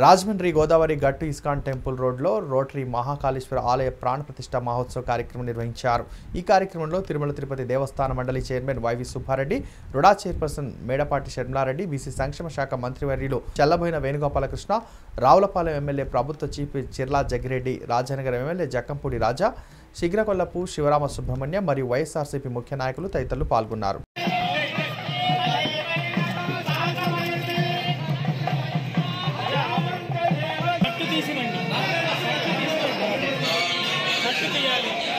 రాజమండ్రి గోదావరి గట్టు ISKCON temple రోడ్లో rotary Mahakaleshwara ఆలయ ప్రాణప్రతిష్ఠ మహోత్సవ కార్యక్రమం నిర్వహించారు. ఈ కార్యక్రమంలో తిరుమల తిరుపతి దేవస్థాన మండలి chairman YV Subbareddy Ruda chairperson Medapati Sharmilareddy BC సంక్షేమ శాఖ మంత్రివర్యులు చల్లబోయిన వేణుగోపాలకృష్ణ రావులపాలెం ఎమ్మెల్యే ప్రభుత్వ చీఫ్ చిర్లా జగ్గిరెడ్డి రాజనగరం ఎమ్మెల్యే జక్కంపూడి రాజా శిగ్రకొల్లపు శివరామ సుబ్రహ్మణ్యం మరియు వైఎస్ఆర్సీపీ ముఖ్య నాయకులు తదితరులు పాల్గొన్నారు. Yali.